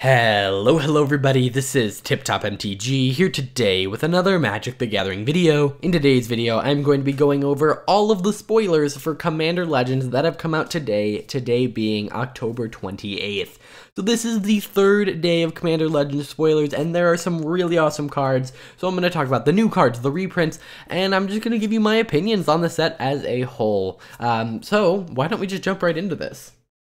Hello, hello everybody, this is Tip Top MTG here today with another Magic the Gathering video. In today's video, I'm going to be going over all of the spoilers for Commander Legends that have come out today, today being October 28th. So this is the third day of Commander Legends spoilers, and there are some really awesome cards. So I'm going to talk about the new cards, the reprints, and I'm just going to give you my opinions on the set as a whole. Um, so why don't we just jump right into this?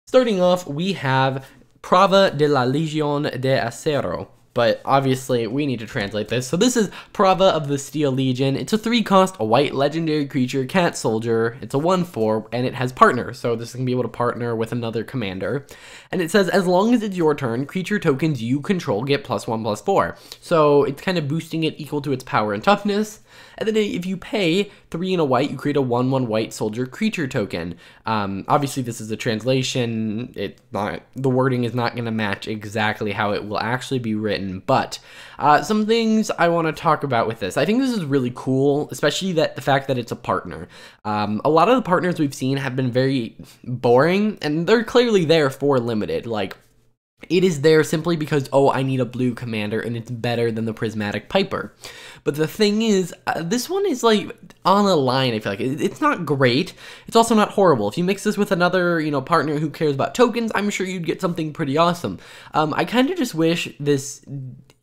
Starting off, we have Prova de la Legión de Acero. But obviously, we need to translate this. So this is Prava of the Steel Legion. It's a 3 cost, white legendary creature, cat soldier. It's a 1-4, and it has partner. So this can be able to partner with another commander. And it says, as long as it's your turn, creature tokens you control get plus 1, plus 4. So it's kind of boosting it equal to its power and toughness. And then if you pay three and a white, you create a one one white soldier creature token. Um, obviously, this is a translation. It not the wording is not going to match exactly how it will actually be written. But uh, some things I want to talk about with this. I think this is really cool, especially that the fact that it's a partner. Um, a lot of the partners we've seen have been very boring, and they're clearly there for limited. Like it is there simply because, oh, I need a blue commander and it's better than the Prismatic Piper. But the thing is, uh, this one is like on a line, I feel like. It's not great. It's also not horrible. If you mix this with another, you know, partner who cares about tokens, I'm sure you'd get something pretty awesome. Um, I kind of just wish this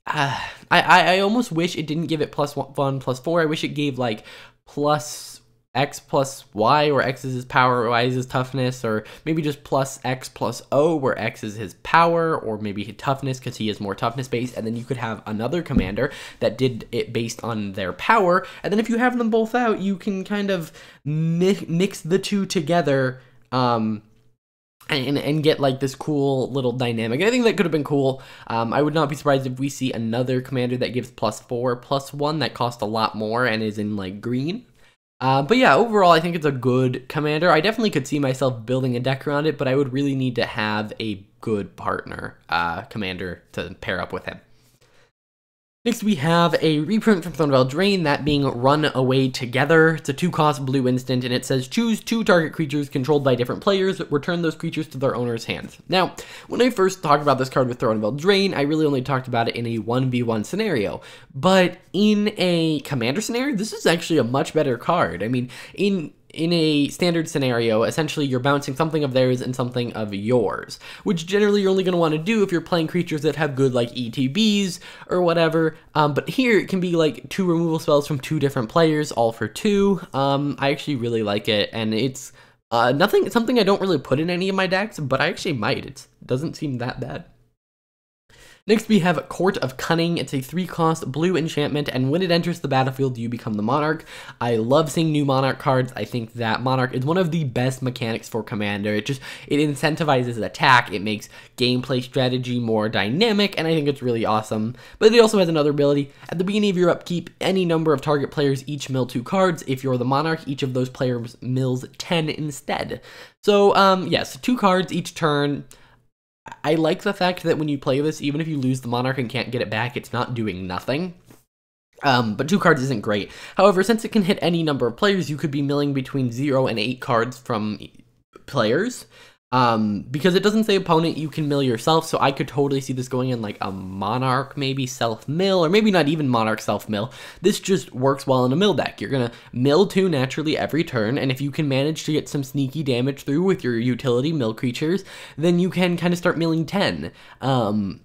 uh, I, I almost wish it didn't give it plus one, plus four. I wish it gave like plus x plus y, where x is his power, y is his toughness, or maybe just plus x plus o, where x is his power, or maybe his toughness because he is more toughness based. And then you could have another commander that did it based on their power. And then if you have them both out, you can kind of mix the two together. Um, and, and get like this cool little dynamic. I think that could have been cool. Um, I would not be surprised if we see another commander that gives plus four, plus one that costs a lot more and is in like green. Uh, but yeah, overall, I think it's a good commander. I definitely could see myself building a deck around it, but I would really need to have a good partner uh, commander to pair up with him. Next, we have a reprint from Throne of Eldraine, that being Run Away Together. It's a two-cost blue instant, and it says choose two target creatures controlled by different players, return those creatures to their owner's hands. Now, when I first talked about this card with Throne of Eldraine, I really only talked about it in a 1v1 scenario. But in a commander scenario, this is actually a much better card. I mean, in in a standard scenario, essentially you're bouncing something of theirs and something of yours, which generally you're only going to want to do if you're playing creatures that have good like ETBs or whatever. Um, but here it can be like two removal spells from two different players, all for two. Um, I actually really like it, and it's uh, nothing something I don't really put in any of my decks, but I actually might. It doesn't seem that bad. Next, we have Court of Cunning. It's a three cost blue enchantment, and when it enters the battlefield, you become the Monarch. I love seeing new Monarch cards. I think that Monarch is one of the best mechanics for Commander. It just it incentivizes attack. It makes gameplay strategy more dynamic, and I think it's really awesome. But it also has another ability. At the beginning of your upkeep, any number of target players each mill two cards. If you're the Monarch, each of those players mills 10 instead. So, um, yes, two cards each turn. I like the fact that when you play this, even if you lose the Monarch and can't get it back, it's not doing nothing. Um, but two cards isn't great. However, since it can hit any number of players, you could be milling between 0 and 8 cards from players. Um, because it doesn't say opponent, you can mill yourself, so I could totally see this going in like a Monarch, maybe self-mill, or maybe not even Monarch self-mill. This just works well in a mill deck. You're gonna mill two naturally every turn, and if you can manage to get some sneaky damage through with your utility mill creatures, then you can kind of start milling 10. Um,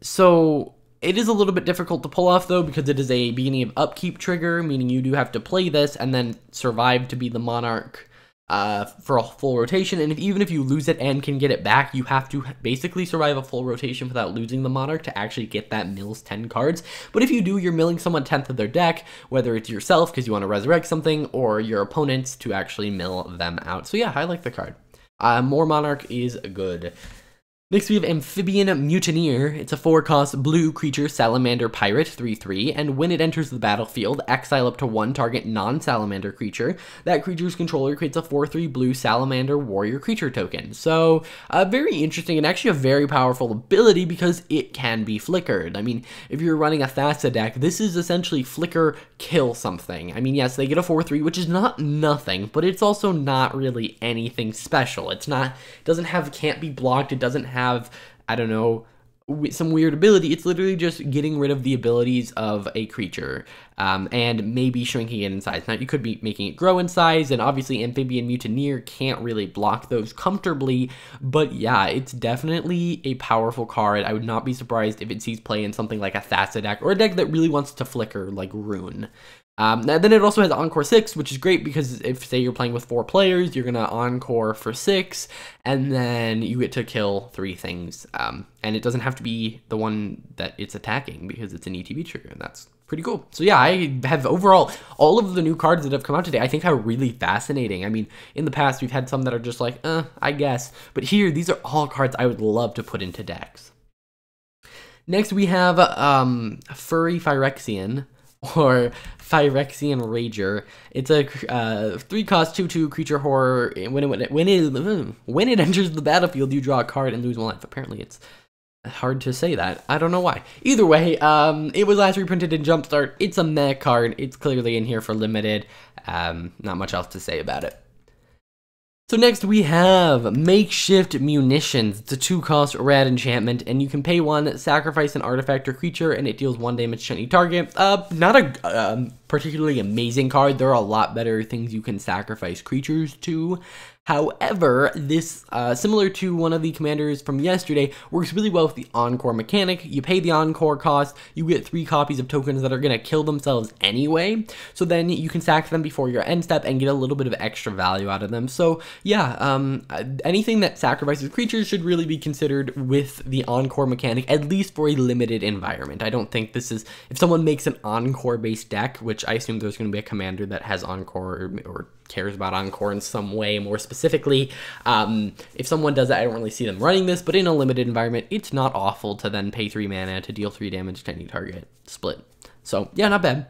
so it is a little bit difficult to pull off though because it is a beginning of upkeep trigger, meaning you do have to play this and then survive to be the Monarch uh, for a full rotation. And if, even if you lose it and can get it back, you have to basically survive a full rotation without losing the Monarch to actually get that mills 10 cards. But if you do, you're milling someone 10th of their deck, whether it's yourself because you want to resurrect something or your opponents to actually mill them out. So yeah, I like the card. Uh, more Monarch is good. Next we have Amphibian Mutineer. It's a 4-cost blue creature salamander pirate 3-3, and when it enters the battlefield, exile up to one target non-salamander creature. That creature's controller creates a 4-3 blue salamander warrior creature token. So, uh, very interesting and actually a very powerful ability because it can be flickered. I mean, if you're running a Thassa deck, this is essentially flicker kill something. I mean, yes, they get a 4-3, which is not nothing, but it's also not really anything special. It's not, it doesn't have, can't be blocked, it doesn't have have, I don't know, some weird ability. It's literally just getting rid of the abilities of a creature um, and maybe shrinking it in size. Now, you could be making it grow in size, and obviously Amphibian Mutineer can't really block those comfortably, but yeah, it's definitely a powerful card. I would not be surprised if it sees play in something like a Thassa deck, or a deck that really wants to flicker like Roon. Um, then it also has Encore 6, which is great because if, say, you're playing with four players, you're going to Encore for 6, and then you get to kill three things. Um, and it doesn't have to be the one that it's attacking because it's an ETB trigger, and that's pretty cool. So yeah, I have overall, all of the new cards that have come out today, I think are really fascinating. I mean, in the past, we've had some that are just like, uh, I guess. But here, these are all cards I would love to put into decks. Next, we have um, Furry Phyrexian, or Phyrexian Rager. It's a uh, three cost two two creature horror. When it when it when it enters the battlefield, you draw a card and lose one life. Apparently, it's hard to say that. I don't know why. Either way, um, it was last reprinted in Jumpstart. It's a meh card. It's clearly in here for limited. Um, not much else to say about it. So next we have Makeshift Munitions. It's a two cost red enchantment, and you can pay one, sacrifice an artifact or creature, and it deals one damage to any target. Uh, not a um, particularly amazing card. There are a lot better things you can sacrifice creatures to. However, this, uh, similar to one of the commanders from yesterday, works really well with the Encore mechanic. You pay the Encore cost, you get three copies of tokens that are going to kill themselves anyway, so then you can sack them before your end step and get a little bit of extra value out of them. So yeah, um, anything that sacrifices creatures should really be considered with the Encore mechanic, at least for a limited environment. I don't think this is, if someone makes an Encore based deck, which I assume there's going to be a commander that has Encore or, or cares about Encore in some way more specifically. Um, if someone does that, I don't really see them running this, but in a limited environment, it's not awful to then pay 3 mana to deal 3 damage to any target split. So, yeah, not bad.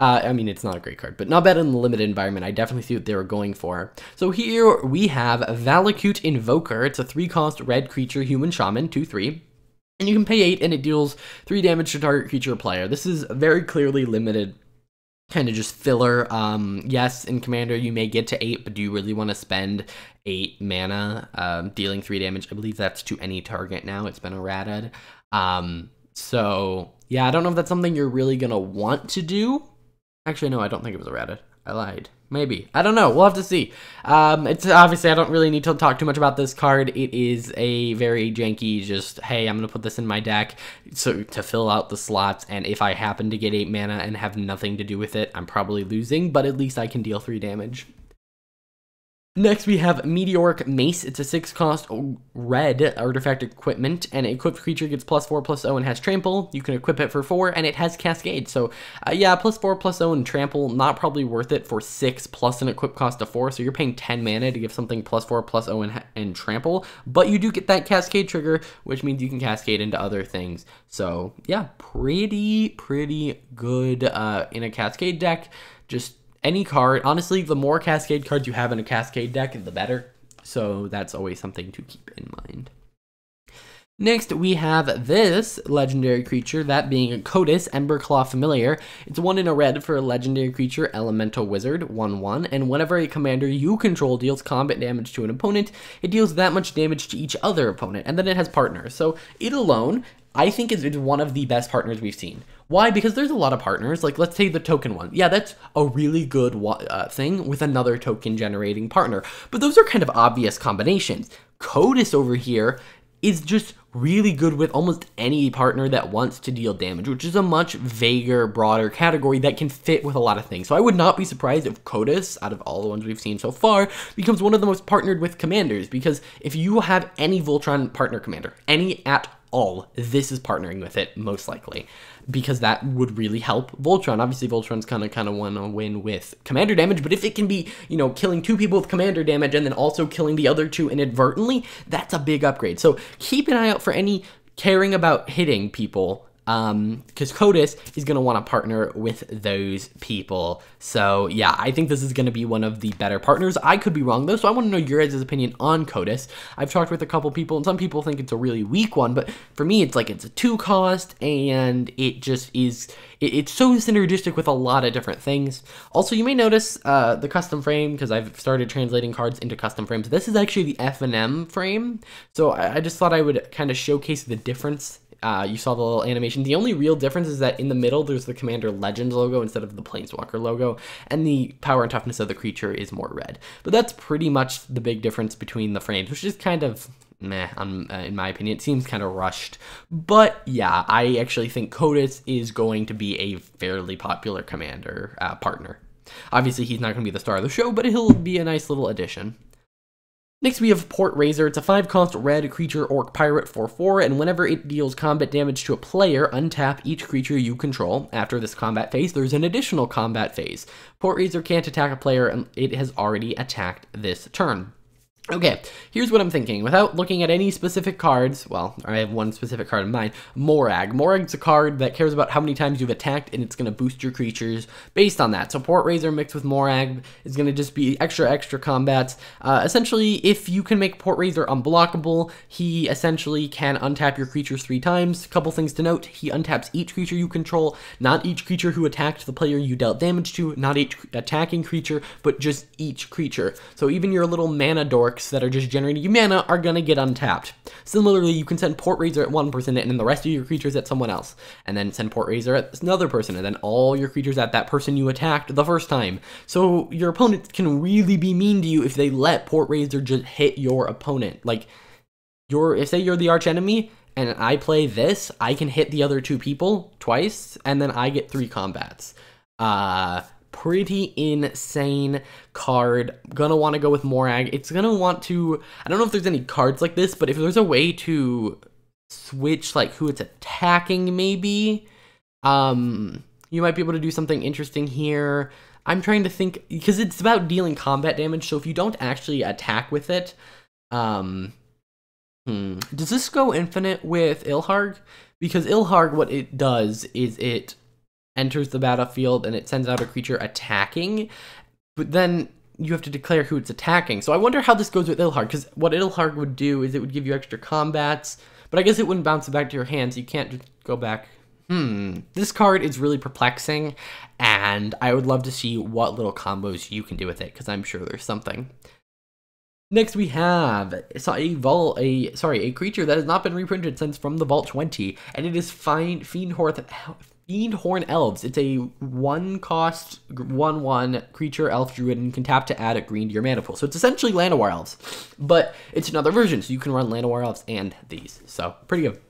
Uh, I mean, it's not a great card, but not bad in the limited environment. I definitely see what they were going for. So here we have Valakut Invoker. It's a 3-cost red creature human shaman, 2-3. And you can pay 8 and it deals 3 damage to target creature player. This is very clearly limited kind of just filler. Um, yes, in Commander you may get to eight, but do you really want to spend eight mana um, dealing three damage? I believe that's to any target now. It's been errated. Um, so yeah, I don't know if that's something you're really gonna want to do. Actually, no, I don't think it was errated. I lied. Maybe. I don't know. We'll have to see. Um, it's obviously I don't really need to talk too much about this card. It is a very janky. Just hey, I'm gonna put this in my deck so to fill out the slots. And if I happen to get eight mana and have nothing to do with it, I'm probably losing. But at least I can deal three damage. Next, we have Meteoric Mace. It's a 6 cost red artifact equipment, and an equipped creature gets plus 4 plus 0 and has trample. You can equip it for 4, and it has Cascade. So, uh, yeah, plus 4 plus 0 and trample, not probably worth it for 6 plus an equip cost of 4. So, you're paying 10 mana to give something plus 4 plus 0 and, and trample, but you do get that Cascade trigger, which means you can Cascade into other things. So, yeah, pretty, pretty good uh, in a Cascade deck. Just any card. Honestly, the more Cascade cards you have in a Cascade deck, the better. So that's always something to keep in mind. Next, we have this legendary creature, that being a Kotis Emberclaw Familiar. It's one in a red for a legendary creature, Elemental Wizard, 1-1, and whenever a commander you control deals combat damage to an opponent, it deals that much damage to each other opponent, and then it has partners. So it alone, I think is one of the best partners we've seen. Why? Because there's a lot of partners. Like, let's say the token one. Yeah, that's a really good uh, thing with another token generating partner. But those are kind of obvious combinations. Kotis over here is just really good with almost any partner that wants to deal damage, which is a much vaguer, broader category that can fit with a lot of things. So I would not be surprised if Kotis, out of all the ones we've seen so far, becomes one of the most partnered with commanders, because if you have any Voltron partner commander, any at all, this is partnering with it, most likely because that would really help Voltron. Obviously, Voltron's kind of kind of want to win with commander damage, but if it can be, you know, killing two people with commander damage and then also killing the other two inadvertently, that's a big upgrade. So keep an eye out for any caring about hitting people um because Codis is going to want to partner with those people. So yeah I think this is going to be one of the better partners. I could be wrong though so I want to know your guys' opinion on Codis. I've talked with a couple people and some people think it's a really weak one but for me it's like it's a two cost and it just is it, it's so synergistic with a lot of different things. Also you may notice uh, the custom frame because I've started translating cards into custom frames. This is actually the F&M frame so I, I just thought I would kind of showcase the difference uh, you saw the little animation. The only real difference is that in the middle, there's the Commander Legends logo instead of the Planeswalker logo, and the power and toughness of the creature is more red. But that's pretty much the big difference between the frames, which is kind of meh, um, uh, in my opinion. It seems kind of rushed. But yeah, I actually think Codis is going to be a fairly popular Commander uh, partner. Obviously, he's not going to be the star of the show, but he'll be a nice little addition. Next we have Port Razor. It's a 5 cost red creature orc pirate 4-4, and whenever it deals combat damage to a player, untap each creature you control. After this combat phase, there's an additional combat phase. Port Razor can't attack a player, and it has already attacked this turn. Okay, here's what I'm thinking. Without looking at any specific cards, well, I have one specific card in mind, Moraug. Moraug's a card that cares about how many times you've attacked, and it's going to boost your creatures based on that. So Port Razor mixed with Moraug is going to just be extra, extra combats. Uh, essentially, if you can make Port Razor unblockable, he essentially can untap your creatures three times. Couple things to note, he untaps each creature you control, not each creature who attacked the player you dealt damage to, not each attacking creature, but just each creature. So even your little mana dork that are just generating you mana are gonna get untapped. Similarly, you can send Port Razor at one person and then the rest of your creatures at someone else. And then send Port Razor at another person and then all your creatures at that person you attacked the first time. So your opponent can really be mean to you if they let Port Razor just hit your opponent. Like, your if say you're the arch enemy and I play this, I can hit the other two people twice, and then I get three combats. Uh, pretty insane card. Gonna want to go with Moraug. It's gonna want to. I don't know if there's any cards like this, but if there's a way to switch like who it's attacking, maybe, um, you might be able to do something interesting here. I'm trying to think because it's about dealing combat damage. So if you don't actually attack with it, um, hmm, does this go infinite with Ilharg? Because Ilharg, what it does is it enters the battlefield and it sends out a creature attacking, but then you have to declare who it's attacking. So I wonder how this goes with Ilharg, because what Ilharg would do is it would give you extra combats, but I guess it wouldn't bounce it back to your hands. You can't just go back. Hmm, this card is really perplexing, and I would love to see what little combos you can do with it, because I'm sure there's something. Next we have a vault, a sorry, a creature that has not been reprinted since from the Vault 20, and it is Fiend Fyndhorn Fyndhorn Elves. It's a one cost, one one creature elf druid and can tap to add a green to your mana pool. So it's essentially Llanowar Elves, but it's another version, so you can run Llanowar Elves and these. So pretty good.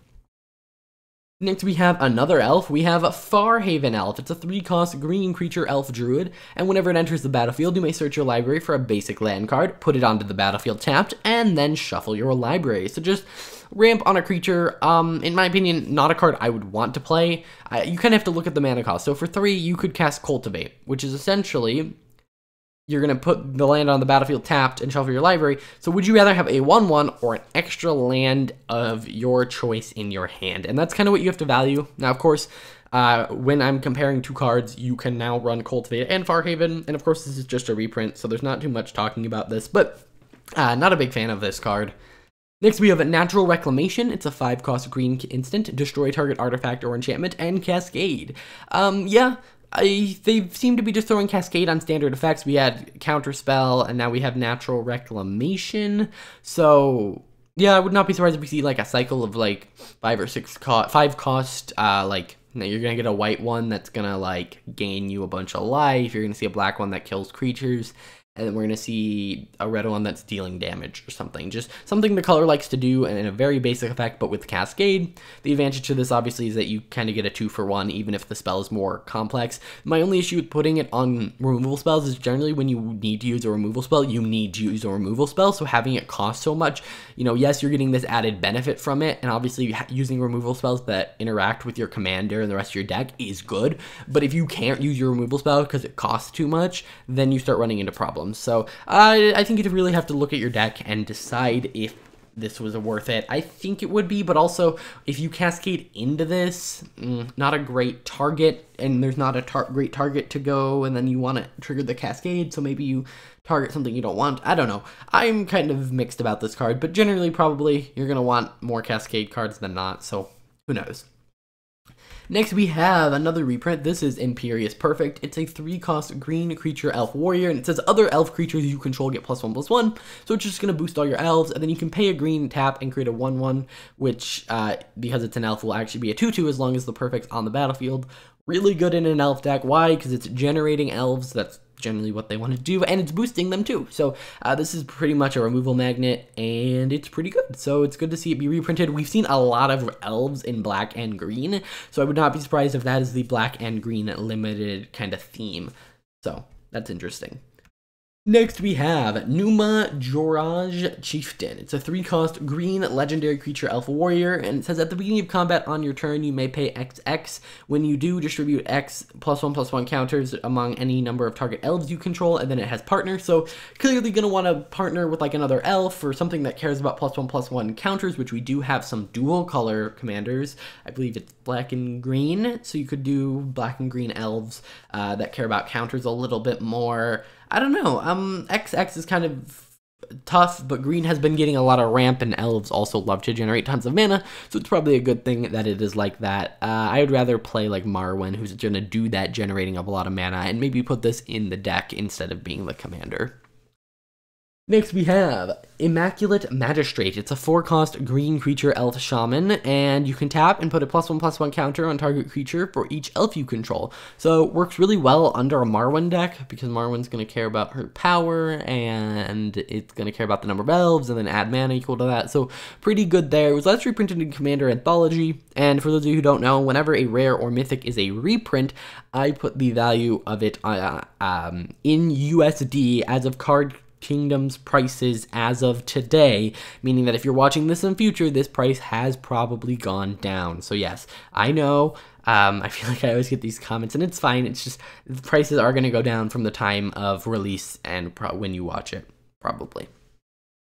Next we have another elf, we have a Farhaven Elf. It's a 3 cost green creature elf druid, and whenever it enters the battlefield, you may search your library for a basic land card, put it onto the battlefield tapped, and then shuffle your library. So just ramp on a creature, um, in my opinion, not a card I would want to play. Uh, you kind of have to look at the mana cost. So for 3, you could cast Cultivate, which is essentially you're going to put the land on the battlefield tapped and shuffle your library. So would you rather have a 1-1 or an extra land of your choice in your hand? And that's kind of what you have to value. Now, of course, uh, when I'm comparing two cards, you can now run Cultivate and Farhaven. And of course, this is just a reprint, so there's not too much talking about this. But uh, not a big fan of this card. Next, we have a Natural Reclamation. It's a 5-cost green instant. Destroy target artifact or enchantment, and Cascade. Um, yeah, I, they seem to be just throwing Cascade on standard effects. We had Counterspell, and now we have Natural Reclamation. So, yeah, I would not be surprised if we see, like, a cycle of, like, five or six cost, five cost, uh, like, you're gonna get a white one that's gonna, like, gain you a bunch of life. You're gonna see a black one that kills creatures and then we're going to see a red one that's dealing damage or something. Just something the color likes to do and in a very basic effect, but with Cascade. The advantage to this, obviously, is that you kind of get a two for one, even if the spell is more complex. My only issue with putting it on removal spells is generally when you need to use a removal spell, you need to use a removal spell, so having it cost so much, you know, yes, you're getting this added benefit from it, and obviously using removal spells that interact with your commander and the rest of your deck is good, but if you can't use your removal spell because it costs too much, then you start running into problems problems. So uh, I think you'd really have to look at your deck and decide if this was worth it. I think it would be, but also if you cascade into this, mm, not a great target, and there's not a tar great target to go, and then you want to trigger the cascade, so maybe you target something you don't want. I don't know. I'm kind of mixed about this card, but generally, probably you're going to want more cascade cards than not, so who knows. Next, we have another reprint. This is Imperious Perfect. It's a three cost green creature elf warrior, and it says other elf creatures you control get plus one plus one. So it's just going to boost all your elves, and then you can pay a green tap and create a 1 1, which, uh, because it's an elf, will actually be a 2 2 as long as the perfect's on the battlefield. Really good in an elf deck. Why? Because it's generating elves. That's generally what they want to do, and it's boosting them too. So uh, this is pretty much a removal magnet, and it's pretty good. So it's good to see it be reprinted. We've seen a lot of elves in black and green, so I would not be surprised if that is the black and green limited kind of theme. So that's interesting. Next, we have Numa Joraga Chieftain. It's a three cost green legendary creature elf warrior, and it says at the beginning of combat on your turn, you may pay XX. When you do, distribute X plus one plus one counters among any number of target elves you control, and then it has partner. So clearly, going to want to partner with like another elf or something that cares about plus one plus one counters, which we do have some dual color commanders. I believe it's black and green, so you could do black and green elves uh, that care about counters a little bit more. I don't know. Um, XX is kind of tough, but green has been getting a lot of ramp, and elves also love to generate tons of mana, so it's probably a good thing that it is like that. Uh, I would rather play like Marwyn, who's going to do that generating of a lot of mana, and maybe put this in the deck instead of being the commander. Next we have Immaculate Magistrate. It's a 4-cost green creature elf shaman, and you can tap and put a plus 1 plus 1 counter on target creature for each elf you control. So it works really well under a Marwyn deck, because Marwyn's going to care about her power, and it's going to care about the number of elves, and then add mana equal to that. So pretty good there. It was last reprinted in Commander Anthology, and for those of you who don't know, whenever a rare or mythic is a reprint, I put the value of it uh, um, in USD as of card Kingdom's prices as of today, meaning that if you're watching this in future, this price has probably gone down. So yes, I know. Um, I feel like I always get these comments, and it's fine. It's just the prices are going to go down from the time of release and when you watch it, probably.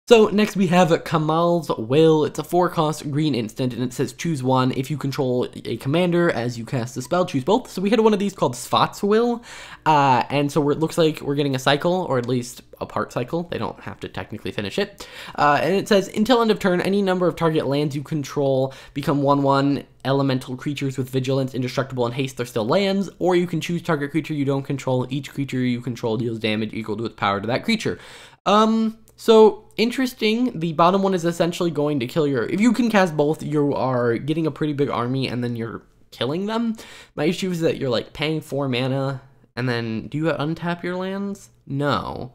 So next we have Kamahl's Will. It's a four cost green instant and it says choose one. If you control a commander as you cast the spell, choose both. So we had one of these called Svat's Will. Uh, and so it looks like we're getting a cycle or at least a part cycle. They don't have to technically finish it. Uh, and it says until end of turn, any number of target lands you control become 1-1 elemental creatures with vigilance, indestructible, and haste They're still lands, or you can choose target creature you don't control. Each creature you control deals damage equal to its power to that creature. Um, so interesting. The bottom one is essentially going to kill your. If you can cast both, you are getting a pretty big army, and then you're killing them. My issue is that you're like paying four mana, and then do you untap your lands? No,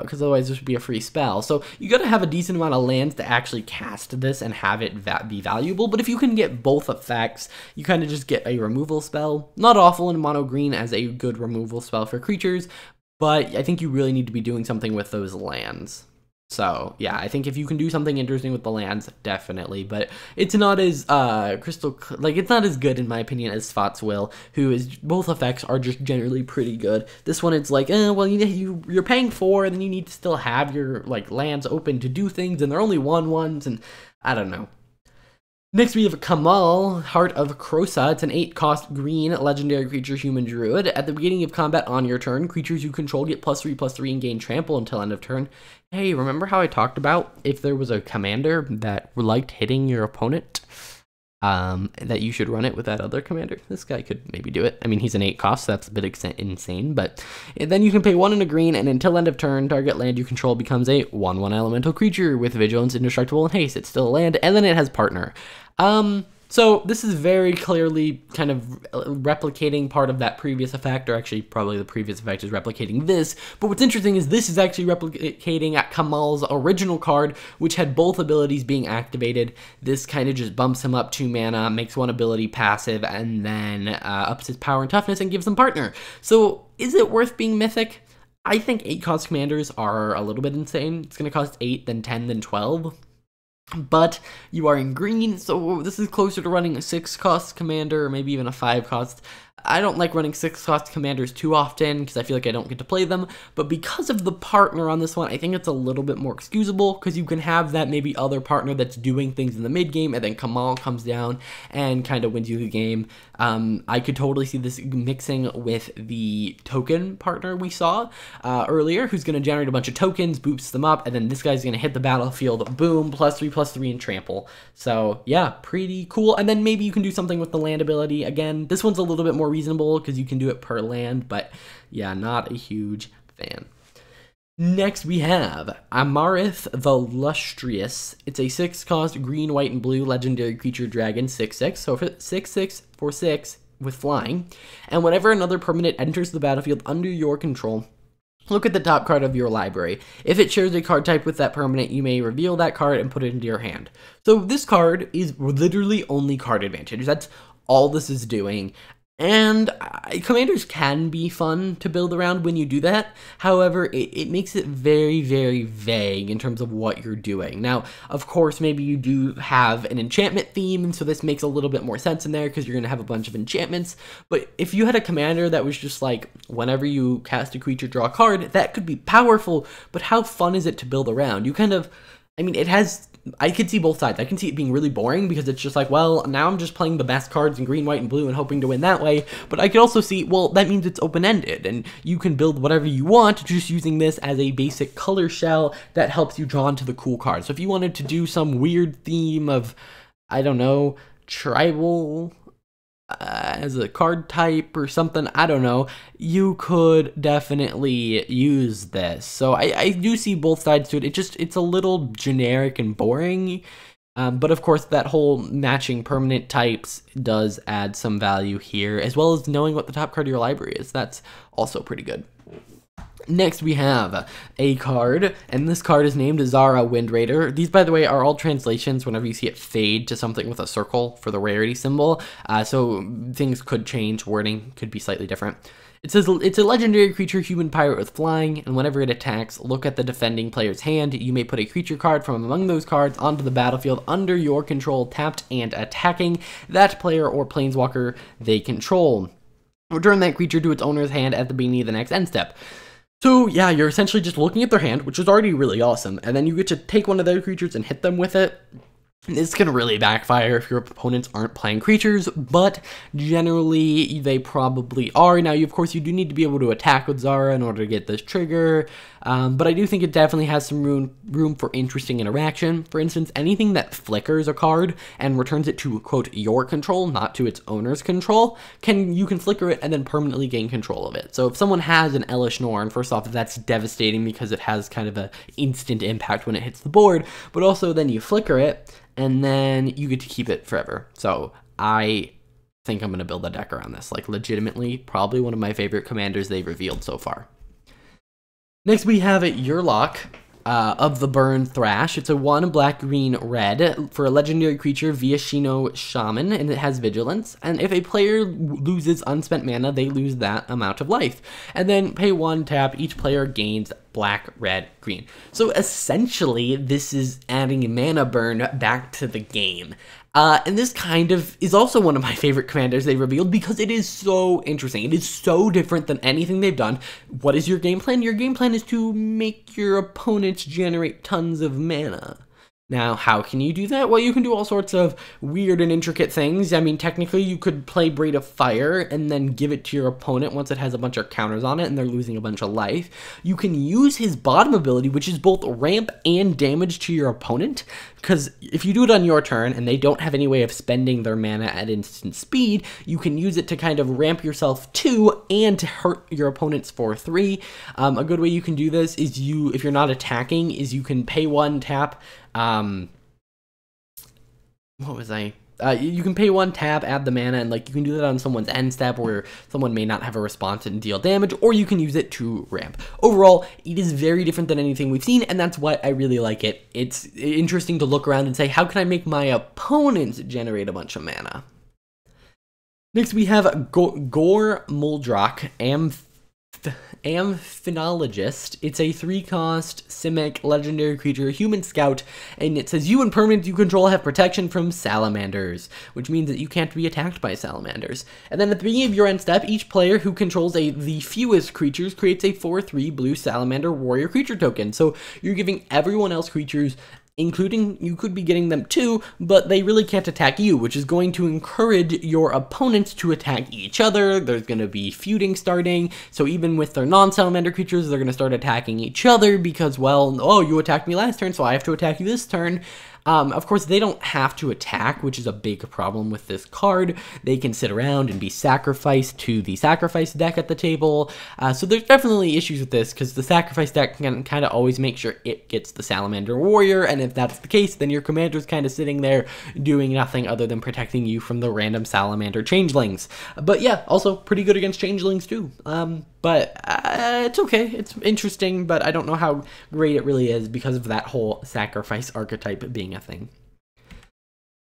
because uh, otherwise this would be a free spell. So you got to have a decent amount of lands to actually cast this and have it va be valuable. But if you can get both effects, you kind of just get a removal spell. Not awful in mono green as a good removal spell for creatures, but I think you really need to be doing something with those lands. So yeah, I think if you can do something interesting with the lands, definitely. But it's not as uh crystal like it's not as good in my opinion as Svat's Will, who is both effects are just generally pretty good. This one it's like, eh, well you you you're paying four, and then you need to still have your like lands open to do things, and they're only one ones, and I don't know. Next we have Kamahl, Heart of Krosa. It's an 8 cost green legendary creature human druid. At the beginning of combat on your turn, creatures you control get plus 3 plus 3 and gain trample until end of turn. Hey, remember how I talked about if there was a commander that liked hitting your opponent? Um, that you should run it with that other commander. This guy could maybe do it. I mean, he's an 8 cost, so that's a bit insane, but then you can pay 1 in a green, and until end of turn, target land you control becomes a 1-1 elemental creature with vigilance, indestructible, and haste. It's still a land, and then it has partner. Um, so this is very clearly kind of replicating part of that previous effect, or actually probably the previous effect is replicating this. But what's interesting is this is actually replicating at Kamahl's original card, which had both abilities being activated. This kind of just bumps him up two mana, makes one ability passive, and then uh, ups his power and toughness and gives him partner. So is it worth being mythic? I think 8 cost commanders are a little bit insane. It's going to cost 8, then 10, then 12 but you are in green, so this is closer to running a 6 cost commander, or maybe even a 5 cost. I don't like running six cost commanders too often because I feel like I don't get to play them, but because of the partner on this one, I think it's a little bit more excusable because you can have that maybe other partner that's doing things in the mid game and then Kamahl comes down and kind of wins you the game. Um, I could totally see this mixing with the token partner we saw uh, earlier, who's going to generate a bunch of tokens, boosts them up, and then this guy's going to hit the battlefield, boom, plus three, plus three, and trample. So yeah, pretty cool. And then maybe you can do something with the land ability. Again, this one's a little bit more reasonable because you can do it per land, but yeah, not a huge fan. Next, we have Amareth the Lustrous. It's a 6 cost green, white, and blue legendary creature dragon 6 6. So 6 6 for 6 with flying. And whenever another permanent enters the battlefield under your control, Look at the top card of your library. If it shares a card type with that permanent, you may reveal that card and put it into your hand. So this card is literally only card advantage. That's all this is doing. And uh, commanders can be fun to build around when you do that. However, it, it, makes it very, very vague in terms of what you're doing. Now, of course, maybe you do have an enchantment theme, and so this makes a little bit more sense in there because you're going to have a bunch of enchantments. But if you had a commander that was just like, whenever you cast a creature, draw a card, that could be powerful, but how fun is it to build around? You kind of I mean, it has. I could see both sides. I can see it being really boring because it's just like, well, now I'm just playing the best cards in green, white, and blue and hoping to win that way. But I could also see, well, that means it's open ended and you can build whatever you want just using this as a basic color shell that helps you draw into the cool cards. So if you wanted to do some weird theme of, I don't know, tribal uh, as a card type or something, I don't know, you could definitely use this. So I, I do see both sides to it. It just, it's a little generic and boring. Um, but of course, that whole matching permanent types does add some value here, as well as knowing what the top card of your library is. That's also pretty good. Next, we have a card, and this card is named Zara Wind Raider. These, by the way, are all translations whenever you see it fade to something with a circle for the rarity symbol. Uh, so things could change, wording could be slightly different. It says it's a legendary creature, human pirate with flying, and whenever it attacks, look at the defending player's hand. You may put a creature card from among those cards onto the battlefield under your control, tapped and attacking that player or planeswalker they control. Return that creature to its owner's hand at the beginning of the next end step. So yeah, you're essentially just looking at their hand, which is already really awesome, and then you get to take one of their creatures and hit them with it. This can really backfire if your opponents aren't playing creatures, but generally they probably are. Now, you, of course, you do need to be able to attack with Zara in order to get this trigger, um, but I do think it definitely has some room, room for interesting interaction. For instance, anything that flickers a card and returns it to, quote, your control, not to its owner's control, can you can flicker it and then permanently gain control of it. So if someone has an Elesh Norn, first off, that's devastating because it has kind of an instant impact when it hits the board, but also then you flicker it, and then you get to keep it forever. So I think I'm going to build a deck around this. Like, legitimately, probably one of my favorite commanders they've revealed so far. Next, we have Yurlok uh, of the Burn Thrash. It's a one black, green, red for a legendary creature, Viashino Shaman, and it has Vigilance. And if a player loses unspent mana, they lose that amount of life. And then pay one tap, each player gains black, red, green. So essentially, this is adding mana burn back to the game. Uh, and this kind of is also one of my favorite commanders they revealed because it is so interesting. It is so different than anything they've done. What is your game plan? Your game plan is to make your opponents generate tons of mana. Now, how can you do that? Well, you can do all sorts of weird and intricate things. I mean, technically, you could play Braid of Fire and then give it to your opponent once it has a bunch of counters on it and they're losing a bunch of life. You can use his bottom ability, which is both ramp and damage to your opponent, because if you do it on your turn and they don't have any way of spending their mana at instant speed, you can use it to kind of ramp yourself two and to hurt your opponents for three. Um, a good way you can do this is you, if you're not attacking, is you can pay one tap um, what was I? Uh, you can pay one tap, add the mana, and like you can do that on someone's end step where someone may not have a response and deal damage, or you can use it to ramp. Overall, it is very different than anything we've seen, and that's why I really like it. It's interesting to look around and say, how can I make my opponents generate a bunch of mana? Next, we have Gor Muldrak, Am Amph Amphinologist. It's a three cost Simic legendary creature, human scout, and it says you and permanents you control have protection from salamanders, which means that you can't be attacked by salamanders. And then at the beginning of your end step, each player who controls a the fewest creatures creates a 4-3 blue salamander warrior creature token. So you're giving everyone else creatures including you could be getting them too, but they really can't attack you, which is going to encourage your opponents to attack each other. There's going to be feuding starting, so even with their non-salamander creatures, they're going to start attacking each other because, well, oh, you attacked me last turn, so I have to attack you this turn. Um, of course, they don't have to attack, which is a big problem with this card. They can sit around and be sacrificed to the sacrifice deck at the table. Uh, so there's definitely issues with this because the sacrifice deck can kind of always make sure it gets the Salamander Warrior, and if that's the case, then your commander's kind of sitting there doing nothing other than protecting you from the random Salamander Changelings. But yeah, also pretty good against Changelings too. Um, but uh, it's okay. It's interesting, but I don't know how great it really is because of that whole sacrifice archetype being a thing.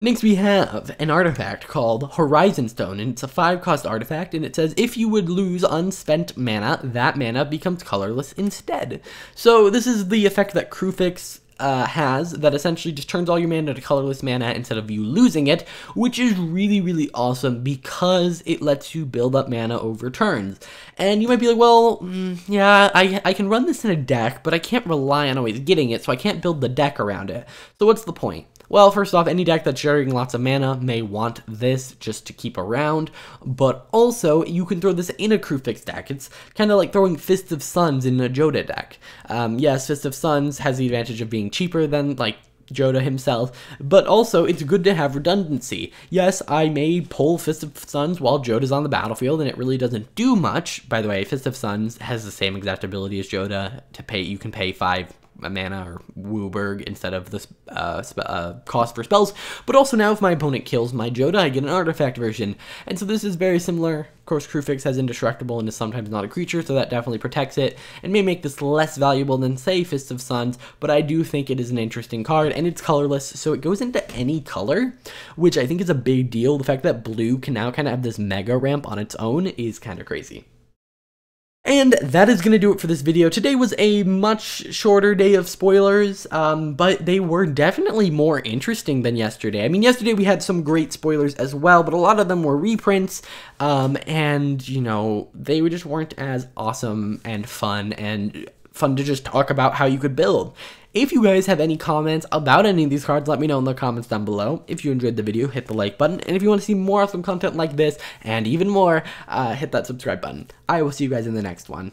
Next, we have an artifact called Horizon Stone, and it's a 5 cost artifact, and it says if you would lose unspent mana, that mana becomes colorless instead. So, this is the effect that Kruphix uh, has that essentially just turns all your mana to colorless mana instead of you losing it, which is really, really awesome because it lets you build up mana over turns. And you might be like, well, mm, yeah, I, I can run this in a deck, but I can't rely on always getting it, so I can't build the deck around it. So what's the point? Well, first off, any deck that's sharing lots of mana may want this just to keep around, but also you can throw this in a Kruphix deck. It's kind of like throwing Fists of Suns in a Jodah deck. Um, yes, Fist of Suns has the advantage of being cheaper than like Jodah himself, but also it's good to have redundancy. Yes, I may pull Fist of Suns while Jodah's on the battlefield, and it really doesn't do much. By the way, Fist of Suns has the same exact ability as Jodah to pay. You can pay five mana or WUBRG instead of the uh, uh, cost for spells. But also now if my opponent kills my Jodah, I get an artifact version. And so this is very similar. Of course, Kruphix has indestructible and is sometimes not a creature, so that definitely protects it and may make this less valuable than, say, Fists of Suns, but I do think it is an interesting card, and it's colorless, so it goes into any color, which I think is a big deal. The fact that blue can now kind of have this mega ramp on its own is kind of crazy. And that is going to do it for this video. Today was a much shorter day of spoilers, um, but they were definitely more interesting than yesterday. I mean, yesterday we had some great spoilers as well, but a lot of them were reprints, um, and, you know, they just weren't as awesome and fun and fun to just talk about how you could build. If you guys have any comments about any of these cards, let me know in the comments down below. If you enjoyed the video, hit the like button. And if you want to see more awesome content like this and even more, uh, hit that subscribe button. I will see you guys in the next one.